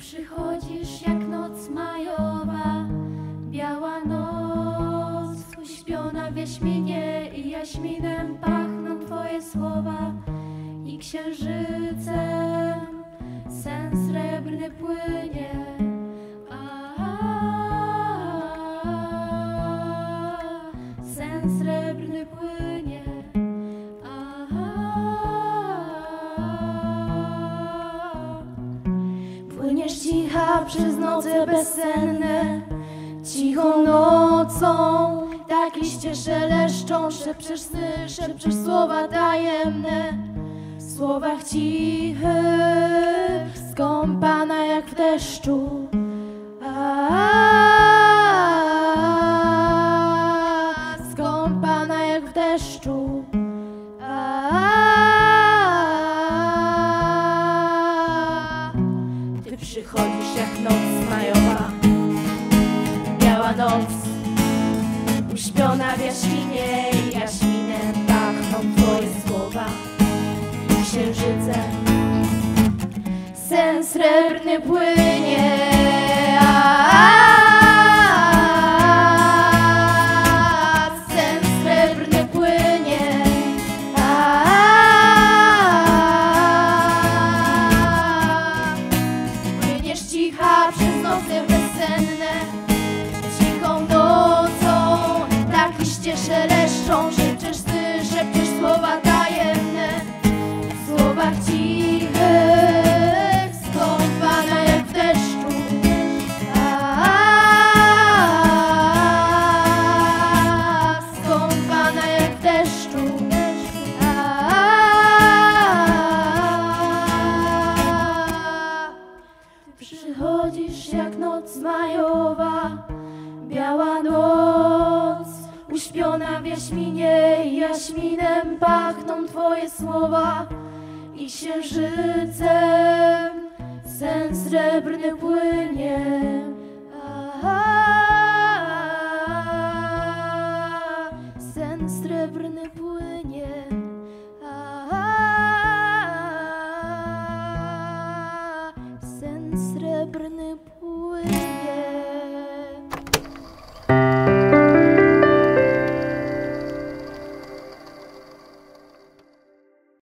przychodzisz jak noc majowa, biała noc, uśpiona w jaśminie i jaśminem pachną Twoje słowa i księżycem sen srebrny płynie. A, sen srebrny płynie. Płyniesz cicha przez noce bezsenne, cichą nocą. Tak liście szeleszczą, szepczesz sny, szepczesz słowa tajemne. W słowach cichych, skąpana jak w deszczu. Skąpana jak w deszczu. Jak noc majowa, biała noc, uśpiona w jaśminie jaśminem pachną twoje słowa i księżycem. Sen srebrny płynie, cicha przez noce bezsenne, cichą nocą, tak liście szeleszczą, szepczesz noc majowa, biała noc, uśpiona w jaśminie i jaśminem pachną Twoje słowa i księżycem sen srebrny płynie. Aha, sen srebrny płynie. Aha, sen srebrny płynie.